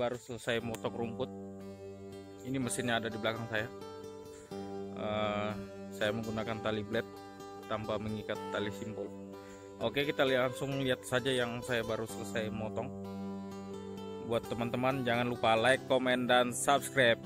baru selesai motong rumput. Ini mesinnya ada di belakang saya. Uh, saya menggunakan tali blade tanpa mengikat tali simpul oke kita langsung lihat saja yang saya baru selesai motong. Buat teman-teman jangan lupa like comment dan subscribe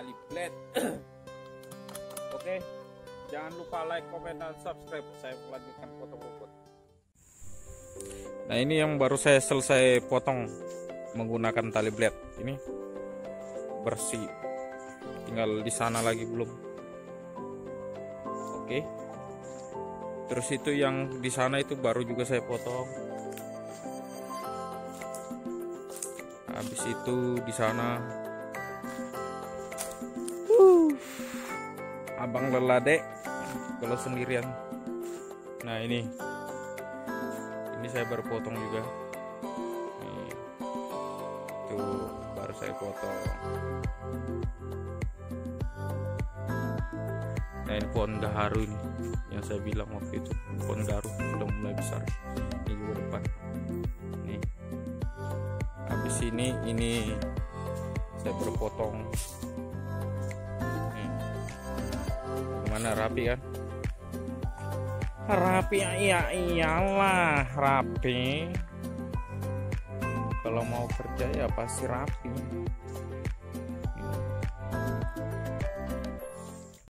tali blade oke jangan lupa like comment dan subscribe. Saya melanjutkan potong rumput. Nah ini yang baru saya selesai potong menggunakan tali blade. Ini bersih. Tinggal di sana lagi belum. Oke. Terus itu yang di sana itu baru juga saya potong. Habis itu di sana abang lelah dek kalau sendirian. Nah ini. Ini saya baru potong juga. Nih. Tuh baru saya potong. Nah ini pohon gaharu ini yang saya bilang waktu itu. Pohon garu udah mulai besar. Ini juga depan. Nih. Habis ini ini saya baru potong mana rapi kan? Rapi ya iya iyalah rapi. Kalau mau kerja ya pasti rapi